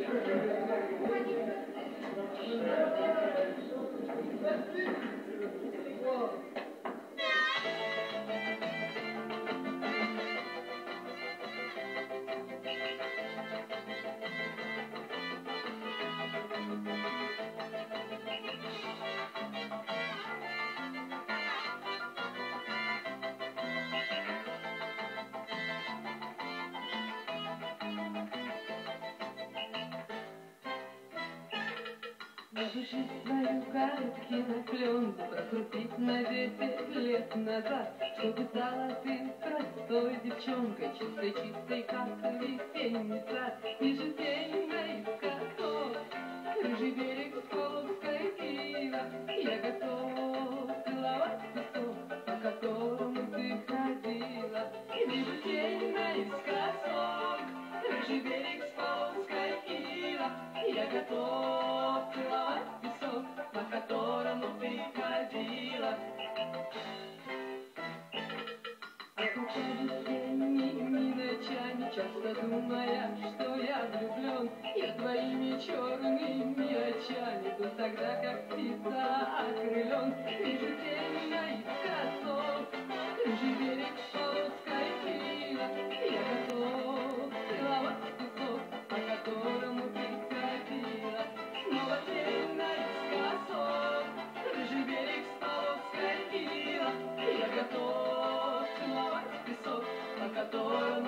Thank you. Задушить свою короткий наклен, Прокрутить на десять лет назад, Чтобы стала ты простой девчонкой, Чистой-чистой, как весенний сад, Ниже тень наискосок, Рыжий берег Сколковской Киева, Я готов целовать песок, По которому ты ходила, Ниже тень наискосок, Рыжий берег Сколковской Киева, Я готов часто думая, что я влюблен. Я твоими черными очами был тогда, как птица окрылен. Вижу тень наискосок, рыжий берег Полоцкой Киева. Я готов целовать песок, по которому ты ходила. Снова тень наискосок, рыжий берег Полоцкой Киева. Я готов целовать песок, по которому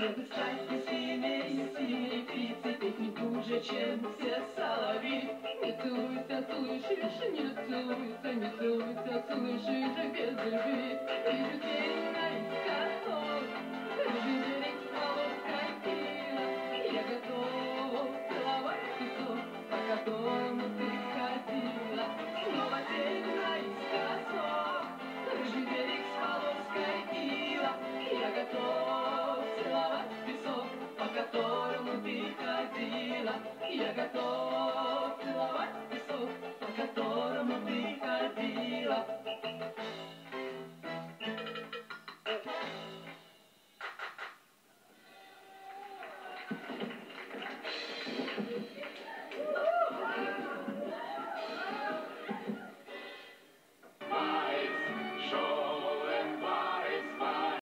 Бы стать веселей, синей птицей, петь не хуже, чем все соловьи. Не целуйся, слышишь, не целуйся, не целуйся, слышишь, без любви. Тень наискосок, y ya cantó.